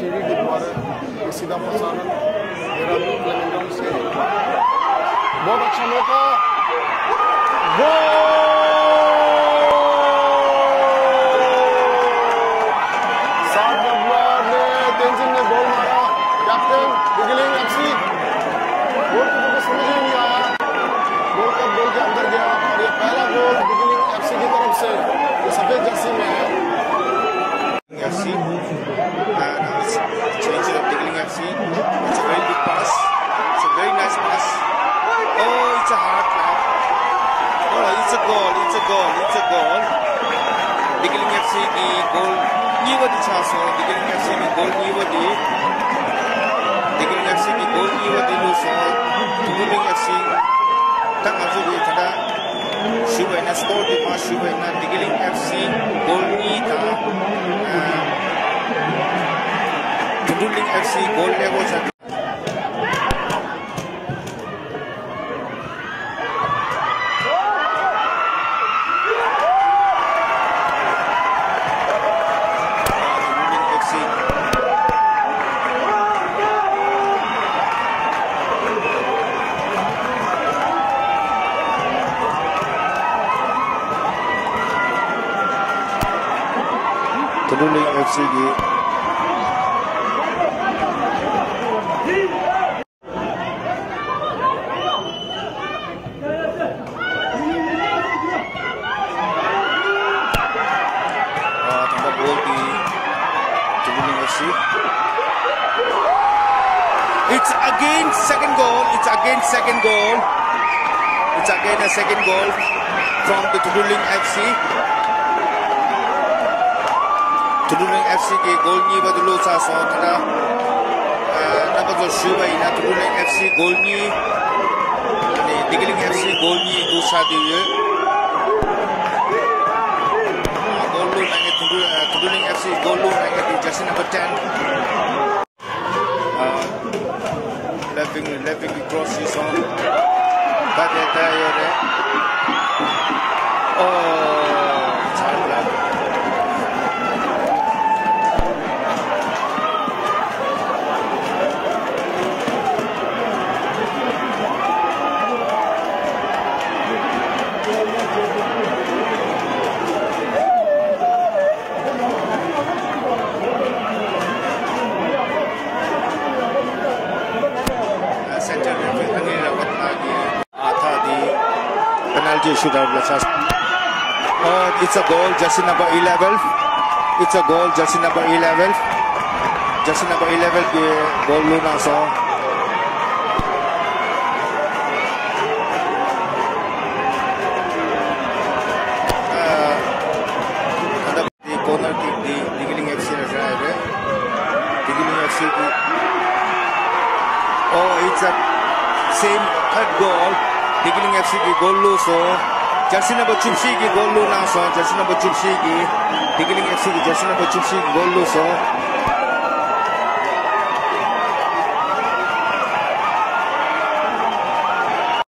TV के द्वारा सीधा प्रसारण देहरादून फ्लेमिंगम से बहुत अच्छा मौका सात कैप्टन बिगलिंग एफसी गोल की तो it's a goal. It's a goal. It's a goal. Diggling FC की गोल नीवदी छासो Diggling FC की गोल नीवदी Diggling FC की गोल नीवदी लुसो Diggling FC तक आजू भी थोड़ा शुभ है ना स्पोर्ट डिपा शुभ है ना Diggling FC गोल नी था Duduling FC goal level sa Duduling Duduling FC की uh. It's again second goal. It's again second goal. It's again a second goal from the Tubuling FC. 드루링 FC의 골니바 들로사서 타나 나가서 슈바이나 tudunan FC 골니 네 디글링 FC 골니 도사들 골로 나게 드루링 FC 골로 나게 디자스 넘버 10 Leaving, leaving across his own. But they're tired. Oh, Atha di penalty shootout lasas. Oh, it's a goal, jersey number 11. It's a goal, jersey number 11. Jersey number 11 ke goal luna so. Uh, ada di corner kick di Digiling FC na siya. Digiling FC di Oh, it's a same third goal. Beginning FC goal loose. Oh. Jersey number Chupsiki goal loose. Jersey number Chupsiki. Beginning FC Jersey number Chupsiki goal loose. Oh.